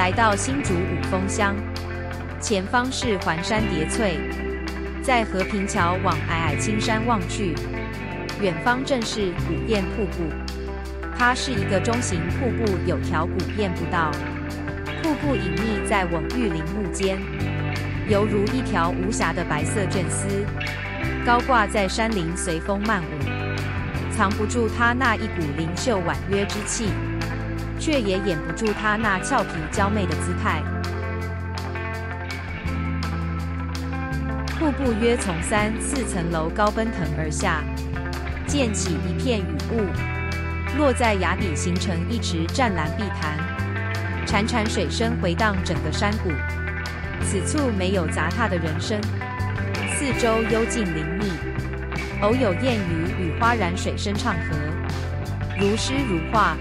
来到新竹五峰乡，前方是环山叠翠，在和平桥往矮矮青山望去，远方正是古堰瀑布。它是一个中型瀑布，有条古堰步道，瀑布隐匿在蓊郁林木间，犹如一条无瑕的白色绢丝，高挂在山林，随风漫舞，藏不住它那一股灵秀婉约之气。却也掩不住他那俏皮娇媚的姿态。瀑布约从三四层楼高奔腾而下，溅起一片雨雾，落在崖底，形成一池湛蓝碧潭，潺潺水声回荡整个山谷。此处没有杂沓的人声，四周幽静林密，偶有燕语与花然水声唱和，如诗如画。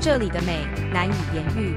这里的美难以言喻。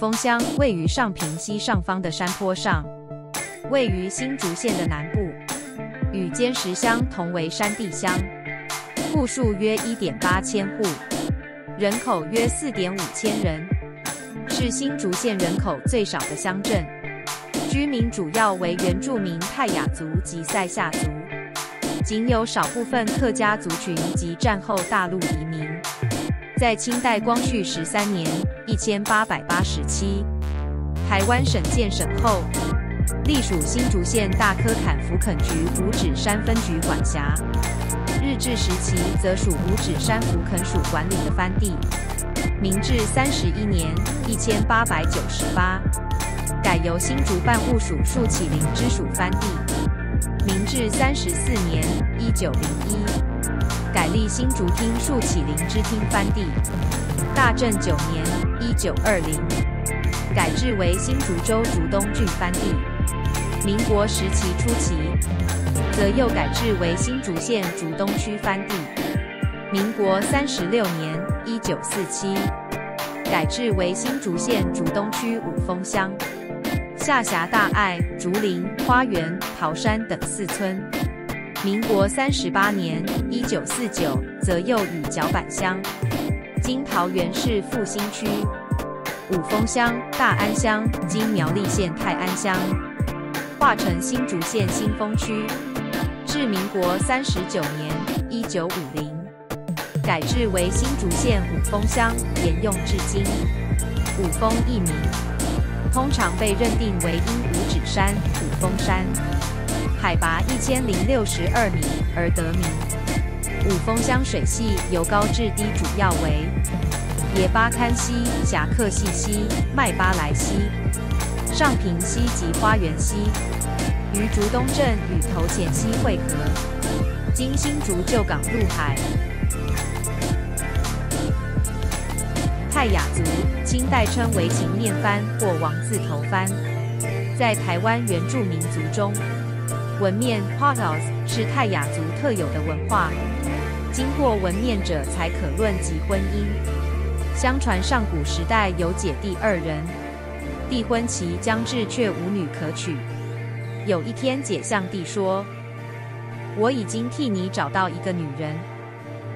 峰乡位于上平溪上方的山坡上，位于新竹县的南部，与尖石乡同为山地乡，户数约一点八千户，人口约四点五千人，是新竹县人口最少的乡镇，居民主要为原住民泰雅族及塞夏族，仅有少部分客家族群及战后大陆移民。在清代光绪十三年（一千八百八十七），台湾省建省后，隶属新竹县大科坎福垦局五指山分局管辖。日治时期则属五指山福垦署管理的藩地。明治三十一年（一千八百九十八），改由新竹办务署树启林之属藩地。明治三十四年（一九零一）。改立新竹厅竖起林之厅藩地，大正九年（一九二零）改制为新竹州竹东郡藩地。民国时期初期，则又改制为新竹县竹东区藩地。民国三十六年（一九四七）改制为新竹县竹东区五峰乡，下辖大爱、竹林、花园、桃山等四村。民国三十八年（一九四九），则又与脚板乡（今桃园市复兴区）、五峰乡、大安乡（今苗栗县泰安乡）划成新竹县新丰区。至民国三十九年（一九五零），改制为新竹县五峰乡，沿用至今。五峰一名，通常被认定为因五指山、五峰山。海拔一千零六十二米而得名。五峰乡水系由高至低，主要为野巴堪溪、峡克溪溪、麦巴莱溪、上平溪及花园溪，于竹东镇与头前溪汇合，经新竹旧港入海。泰雅族，清代称为秦面番或王字头番，在台湾原住民族中。纹面 （Potos） 是泰雅族特有的文化，经过纹面者才可论及婚姻。相传上古时代有姐弟二人，帝婚期将至，却无女可娶。有一天，姐向弟说：“我已经替你找到一个女人，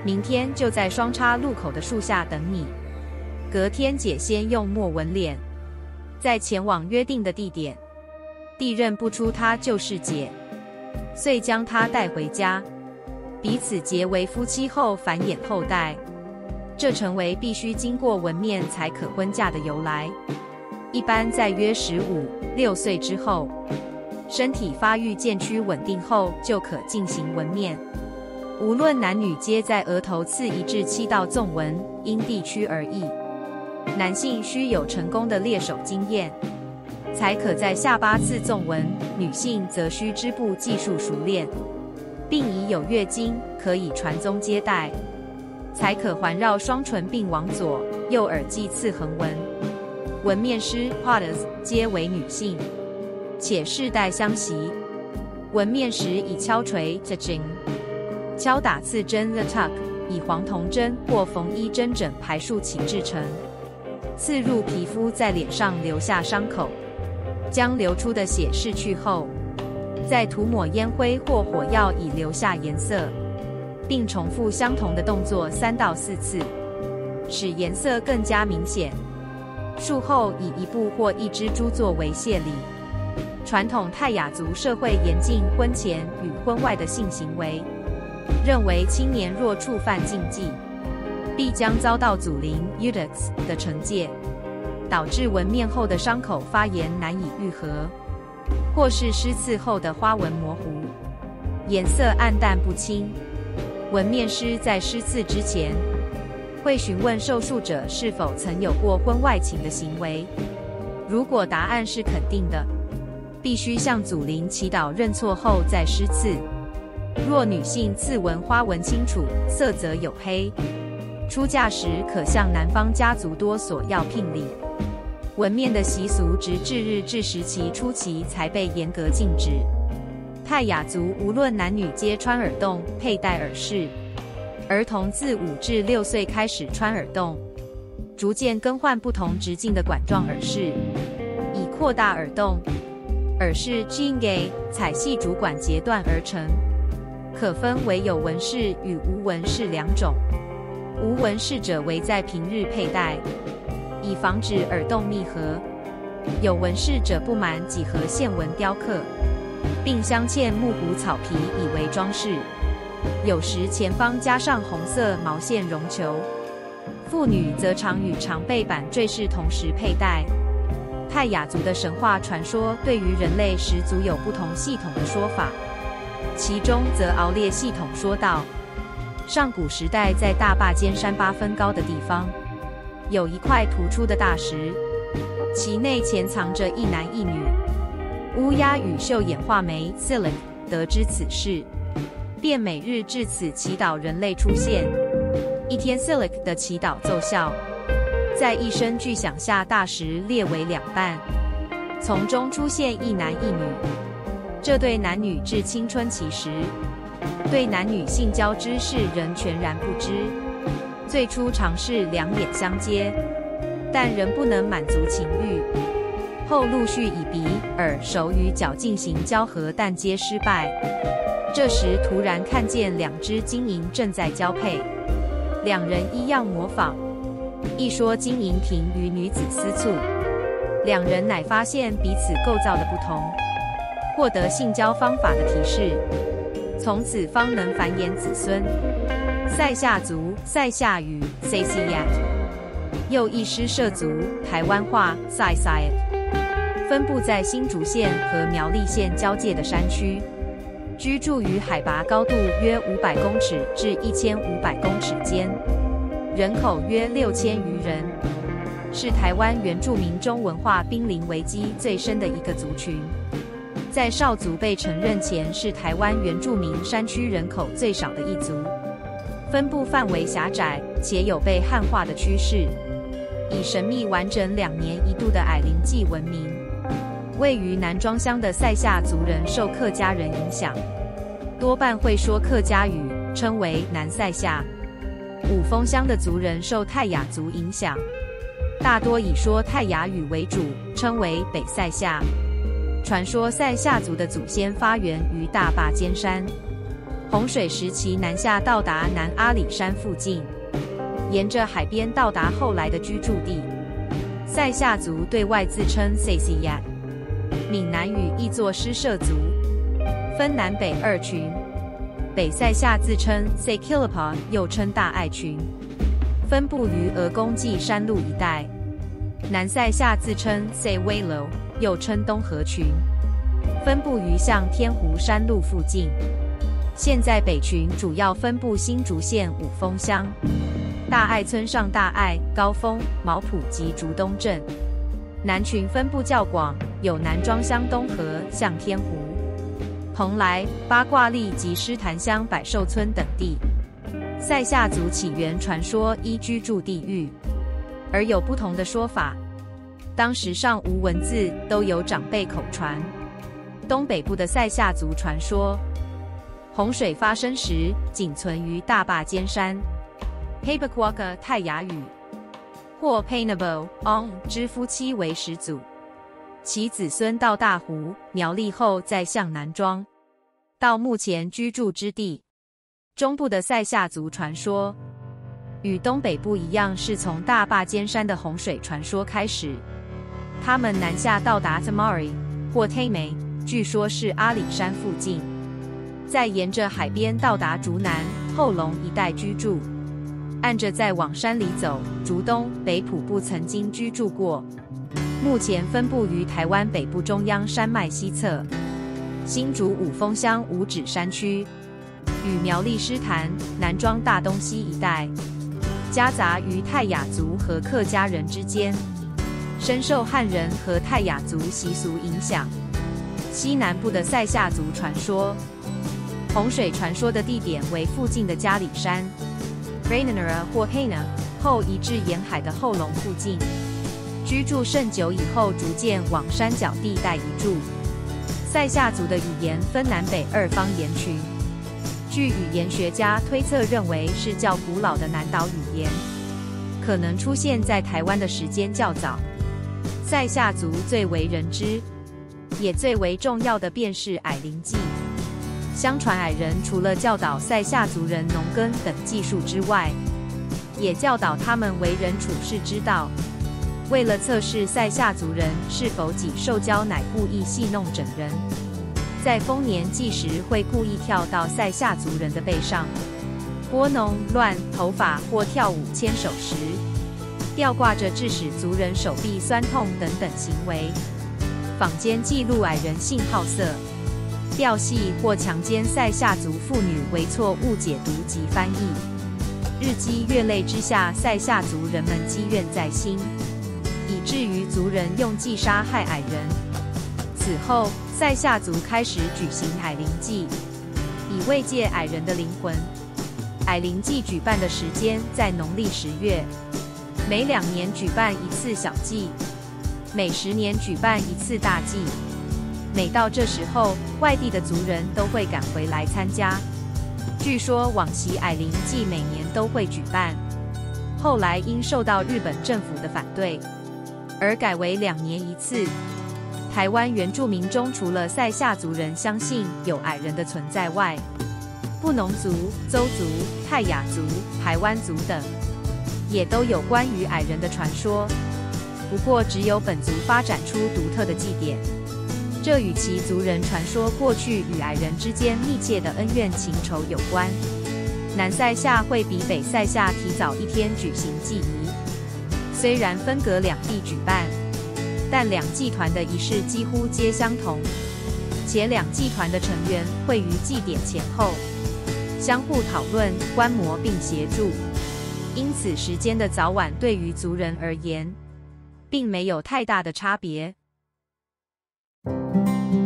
明天就在双叉路口的树下等你。”隔天，姐先用墨纹脸，再前往约定的地点。弟认不出她就是姐。遂将他带回家，彼此结为夫妻后繁衍后代，这成为必须经过纹面才可婚嫁的由来。一般在约十五六岁之后，身体发育渐趋稳定后，就可进行纹面。无论男女，皆在额头刺一至七道纵纹，因地区而异。男性需有成功的猎手经验，才可在下巴刺纵纹；女性则需织布技术熟练，并已有月经可以传宗接代，才可环绕双唇并往左右耳际刺横纹。纹面师 p o t t e s 皆为女性，且世代相袭。纹面时以敲锤 （tajin）、敲打刺针 （the tuck） 以黄铜针或缝衣针整排竖起制成。刺入皮肤，在脸上留下伤口，将流出的血拭去后，再涂抹烟灰或火药以留下颜色，并重复相同的动作三到四次，使颜色更加明显。术后以一部或一只猪作为谢礼。传统泰雅族社会严禁婚前与婚外的性行为，认为青年若触犯禁忌。必将遭到祖灵 UDX 的惩戒，导致纹面后的伤口发炎难以愈合，或是施刺后的花纹模糊、颜色暗淡不清。纹面师在施刺之前，会询问受术者是否曾有过婚外情的行为。如果答案是肯定的，必须向祖灵祈祷认错后再施刺。若女性刺纹花纹清楚，色泽黝黑。出嫁时可向男方家族多索要聘礼。纹面的习俗直至日治时期初期才被严格禁止。泰雅族无论男女皆穿耳洞，佩戴耳饰。儿童自五至六岁开始穿耳洞，逐渐更换不同直径的管状耳饰，以扩大耳洞。耳饰 Jinge 彩细主管截断而成，可分为有纹饰与无纹饰两种。无纹饰者为在平日佩戴，以防止耳洞密合；有纹饰者布满几何线纹雕刻，并镶嵌木骨草皮以为装饰。有时前方加上红色毛线绒球。妇女则常与长背板坠饰同时佩戴。泰雅族的神话传说对于人类始祖有不同系统的说法，其中则敖列系统说道。上古时代，在大坝尖山八分高的地方，有一块突出的大石，其内潜藏着一男一女。乌鸦与秀眼画眉 Silic 得知此事，便每日至此祈祷人类出现。一天，Silic 的祈祷奏效，在一声巨响下，大石裂为两半，从中出现一男一女。这对男女至青春期时。对男女性交之事仍全然不知。最初尝试两眼相接，但仍不能满足情欲。后陆续以鼻、耳、手与脚进行交合，但皆失败。这时突然看见两只金银正在交配，两人一样模仿。一说金银停与女子私处，两人乃发现彼此构造的不同，获得性交方法的提示。从此方能繁衍子孙。塞夏族塞夏语 s a s i y a t 又一师社族台湾话 Sai Sai，分布在新竹县和苗栗县交界的山区，居住于海拔高度约五百公尺至一千五百公尺间，人口约六千余人，是台湾原住民中文化濒临危机最深的一个族群。在少族被承认前，是台湾原住民山区人口最少的一族，分布范围狭窄，且有被汉化的趋势。以神秘完整两年一度的矮灵祭闻名。位于南庄乡的塞夏族人受客家人影响，多半会说客家语，称为南塞夏。五峰乡的族人受泰雅族影响，大多以说泰雅语为主，称为北塞夏。传说塞夏族的祖先发源于大坝尖山，洪水时期南下到达南阿里山附近，沿着海边到达后来的居住地。塞夏族对外自称 s a s i y a 闽南语译作施舍族，分南北二群。北塞夏自称 Sakilapa，又称大爱群，分布于鹅公济山路一带。南塞夏自称 Say w e l o 又称东河群，分布于向天湖山路附近。现在北群主要分布新竹县五峰乡、大爱村上大爱、高峰、毛埔及竹东镇。南群分布较广，有南庄乡东河、向天湖、蓬莱、八卦力及狮潭乡百寿村等地。塞夏族起源传说依居住地域而有不同的说法。当时尚无文字，都有长辈口传。东北部的塞夏族传说。洪水发生时，仅存于大坝尖山 p a p a q u a k a 泰雅语或 Painable On 之夫妻为始祖，其子孙到大湖苗栗后再向南庄，到目前居住之地。中部的塞夏族传说，与东北部一样，是从大坝尖山的洪水传说开始。他们南下到达 Tamari 或 Tame，据说是阿里山附近。再沿着海边到达竹南、后龙一带居住，按着再往山里走，竹东北埔部曾经居住过。目前分布于台湾北部中央山脉西侧，新竹五峰乡五指山区，与苗栗狮潭、南庄大东西一带，夹杂于泰雅族和客家人之间，深受汉人和泰雅族习俗影响。西南部的塞夏族传说。洪水传说的地点为附近的嘉里山 （Rainara 或 Hana） 后移至沿海的后龙附近，居住甚久以后，逐渐往山脚地带移住。塞夏族的语言分南北二方言群，据语言学家推测，认为是较古老的南岛语言，可能出现在台湾的时间较早。塞夏族最为人知，也最为重要的便是矮灵祭。相传矮人除了教导塞夏族人农耕等技术之外，也教导他们为人处事之道。为了测试塞夏族人是否己受教，乃故意戏弄整人，在丰年祭时会故意跳到塞夏族人的背上，拨弄乱头发或跳舞牵手时吊挂着，致使族人手臂酸痛等等行为。坊间记录矮人性好色。调戏或强奸塞夏族妇女为错误解读及翻译，日积月累之下，塞夏族人们积怨在心，以至于族人用计杀害矮人。此后，塞夏族开始举行矮灵祭，以慰藉矮人的灵魂。矮灵祭举办的时间在农历十月，每两年举办一次小祭，每十年举办一次大祭。每到这时候，外地的族人都会赶回来参加。据说往昔矮灵祭每年都会举办，后来因受到日本政府的反对，而改为两年一次。台湾原住民中，除了塞夏族人相信有矮人的存在外，布农族、邹族、泰雅族、台湾族等，也都有关于矮人的传说。不过，只有本族发展出独特的祭典。这与其族人传说过去与矮人之间密切的恩怨情仇有关。南塞夏会比北塞夏提早一天举行祭仪，虽然分隔两地举办，但两祭团的仪式几乎皆相同，且两祭团的成员会于祭典前后相互讨论、观摩并协助，因此时间的早晚对于族人而言，并没有太大的差别。Música